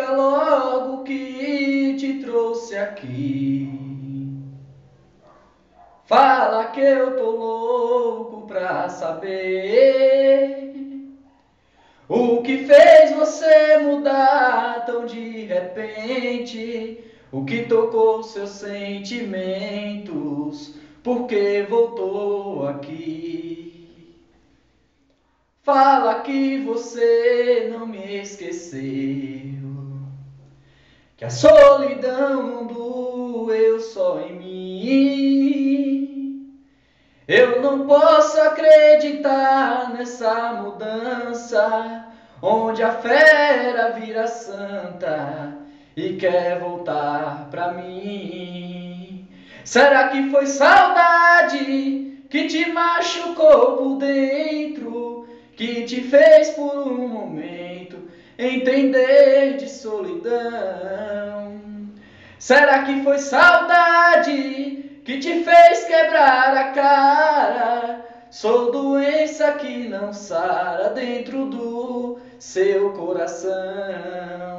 Diga logo que te trouxe aqui. Fala que eu tô louco pra saber o que fez você mudar tão de repente, o que tocou seus sentimentos, porque voltou aqui. Fala que você não me esqueceu, que a solidão doeu só em mim eu não posso acreditar nessa mudança, onde a fera vira santa e quer voltar pra mim. Será que foi saudade que te machucou por dentro, que te fez por um momento entender de solidão? Será que foi saudade que te fez quebrar a cara. Sou doença que não sara dentro do seu coração.